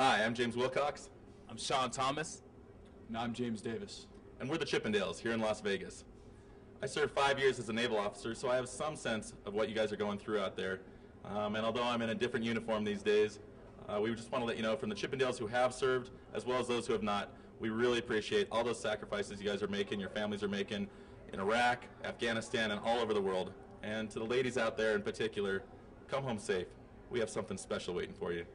Hi, I'm James Wilcox, I'm Sean Thomas. And I'm James Davis. and we're the Chippendales here in Las Vegas. I served five years as a naval officer, so I have some sense of what you guys are going through out there. Um, and although I'm in a different uniform these days, uh, we just want to let you know from the Chippendales who have served, as well as those who have not, we really appreciate all those sacrifices you guys are making, your families are making in Iraq, Afghanistan, and all over the world. And to the ladies out there in particular, come home safe. We have something special waiting for you.